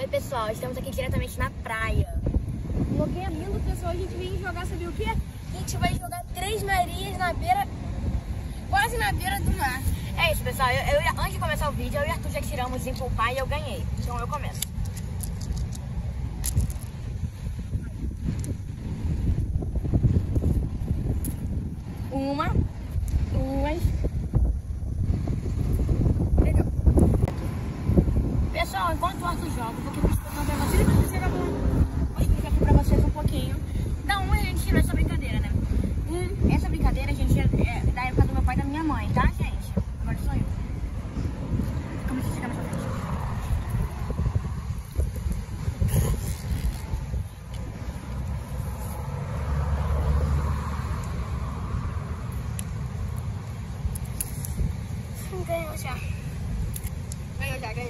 Oi, pessoal, estamos aqui diretamente na praia. Um lugar lindo, pessoal. A gente vem jogar, sabe o quê? A gente vai jogar três Marias na beira, quase na beira do mar. É isso, pessoal. Eu, eu- antes de começar o vídeo, eu e Arthur já tiramos em pai e eu ganhei. Então eu começo. Uma, duas. Legal. Pessoal, enquanto o Arthur joga, 跟我讲跟我讲跟我讲